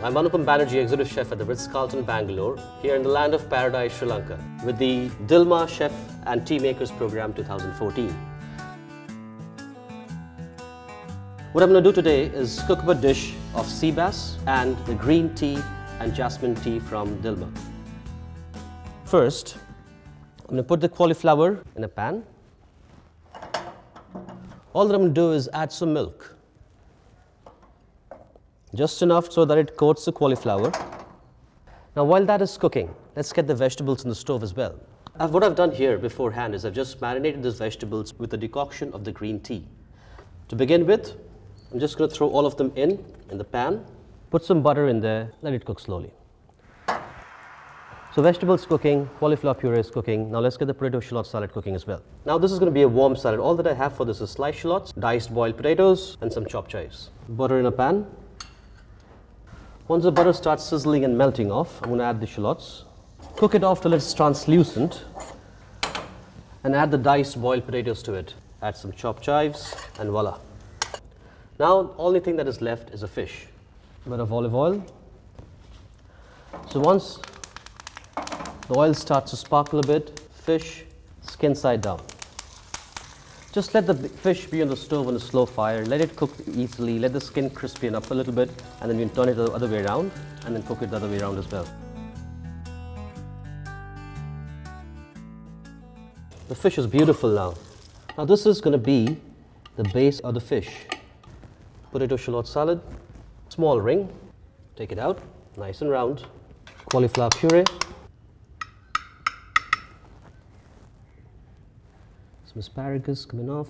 I'm Anupam Banerjee, Executive Chef at the Ritz-Carlton Bangalore, here in the land of paradise, Sri Lanka, with the Dilmah Chef and Tea Makers Program 2014. What I'm going to do today is cook up a dish of sea bass and the green tea and jasmine tea from Dilmah. First, I'm going to put the cauliflower in a pan. All that I'm going to do is add some milk just enough so that it coats the cauliflower. Now while that is cooking, let's get the vegetables in the stove as well. Uh, what I've done here beforehand is I've just marinated these vegetables with the decoction of the green tea. To begin with, I'm just going to throw all of them in, in the pan, put some butter in there, let it cook slowly. So vegetables cooking, cauliflower puree is cooking. Now let's get the potato shallot salad cooking as well. Now this is going to be a warm salad. All that I have for this is sliced shallots, diced boiled potatoes and some chopped chives. Butter in a pan, once the butter starts sizzling and melting off, I'm going to add the shallots. Cook it off till it's translucent and add the diced boiled potatoes to it. Add some chopped chives and voila. Now, only thing that is left is a fish. A bit of olive oil. So once the oil starts to sparkle a bit, fish skin side down. Just let the fish be on the stove on a slow fire, let it cook easily, let the skin crispy up a little bit, and then you turn it the other way around, and then cook it the other way around as well. The fish is beautiful now. Now this is going to be the base of the fish. Potato shallot salad, small ring, take it out, nice and round. Cauliflower puree, Some asparagus coming off.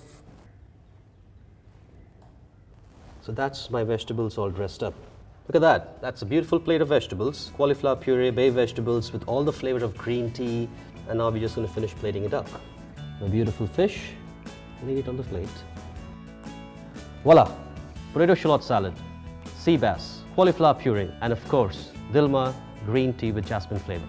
So that's my vegetables all dressed up. Look at that. That's a beautiful plate of vegetables. Cauliflower puree, bay vegetables with all the flavor of green tea. And now we're just going to finish plating it up. My beautiful fish. Lay it on the plate. Voila! Potato shallot salad, sea bass, cauliflower puree, and of course, Dilmah green tea with jasmine flavor.